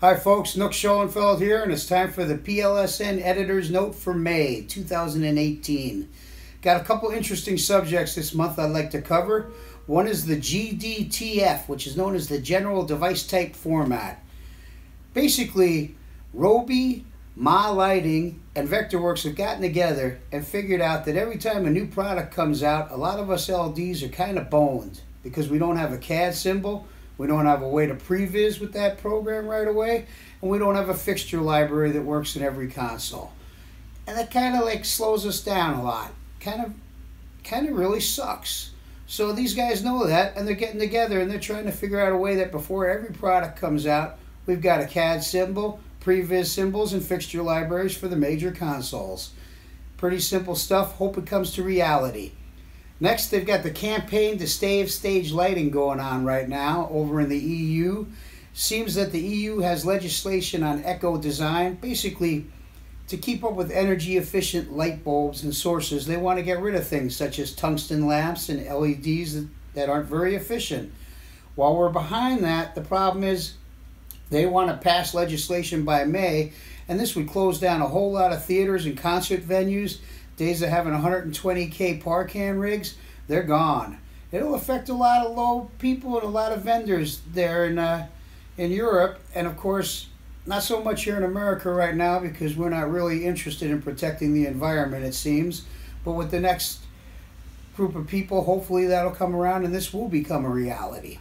Hi folks, Nook Schoenfeld here, and it's time for the PLSN Editor's Note for May 2018. Got a couple interesting subjects this month I'd like to cover. One is the GDTF, which is known as the General Device Type Format. Basically, Robe, MA Lighting, and Vectorworks have gotten together and figured out that every time a new product comes out, a lot of us LDs are kind of boned because we don't have a CAD symbol we don't have a way to previs with that program right away, and we don't have a fixture library that works in every console. And that kind of like slows us down a lot. Kind of, kind of really sucks. So these guys know that, and they're getting together and they're trying to figure out a way that before every product comes out, we've got a CAD symbol, previs symbols, and fixture libraries for the major consoles. Pretty simple stuff. Hope it comes to reality. Next, they've got the campaign to stave stage lighting going on right now over in the EU. Seems that the EU has legislation on eco design, basically to keep up with energy efficient light bulbs and sources. They want to get rid of things such as tungsten lamps and LEDs that, that aren't very efficient. While we're behind that, the problem is they want to pass legislation by May, and this would close down a whole lot of theaters and concert venues Days of having 120k Parcan rigs, they're gone. It'll affect a lot of low people and a lot of vendors there in uh, in Europe, and of course, not so much here in America right now because we're not really interested in protecting the environment. It seems, but with the next group of people, hopefully that'll come around and this will become a reality.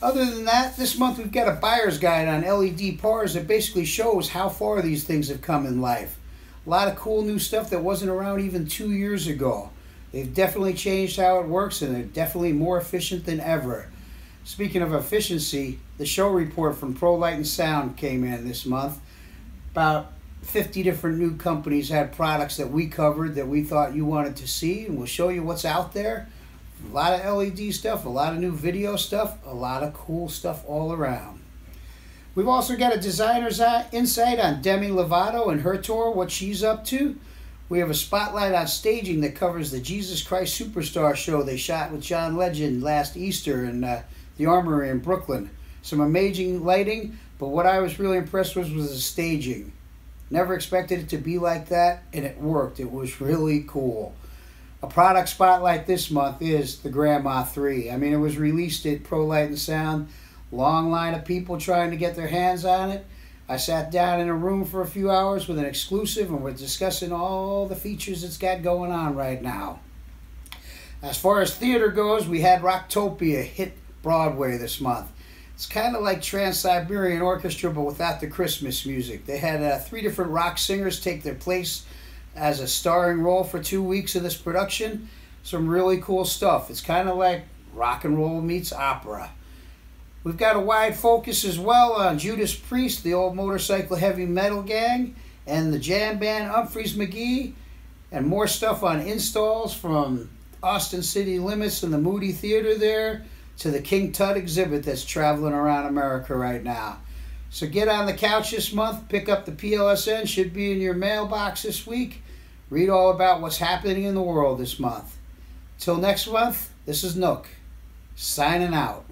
Other than that, this month we've got a buyer's guide on LED PARs that basically shows how far these things have come in life. A lot of cool new stuff that wasn't around even two years ago. They've definitely changed how it works and they're definitely more efficient than ever. Speaking of efficiency, the show report from Pro Light and Sound came in this month. About 50 different new companies had products that we covered that we thought you wanted to see, and we'll show you what's out there. A lot of LED stuff, a lot of new video stuff, a lot of cool stuff all around. We've also got a designer's insight on Demi Lovato and her tour, what she's up to. We have a spotlight on staging that covers the Jesus Christ Superstar show they shot with John Legend last Easter in uh, the Armory in Brooklyn. Some amazing lighting, but what I was really impressed with was the staging. Never expected it to be like that, and it worked. It was really cool. A product spotlight this month is the grandMA3. I mean, it was released at Pro Light and Sound long line of people trying to get their hands on it. I sat down in a room for a few hours with an exclusive, and we're discussing all the features it's got going on right now. As far as theater goes, we had Rocktopia hit Broadway this month. It's kind of like Trans Siberian Orchestra, but without the Christmas music. They had uh, three different rock singers take their place as a starring role for two weeks of this production. Some really cool stuff. It's kind of like rock and roll meets opera. We've got a wide focus as well on Judas Priest, the old motorcycle heavy metal gang, and the jam band Umphrey's McGee, and more stuff on installs from Austin City Limits and the Moody Theater there to the King Tut exhibit that's traveling around America right now. So get on the couch this month, pick up the PLSN, should be in your mailbox this week. Read all about what's happening in the world this month. Till next month, this is Nook, signing out.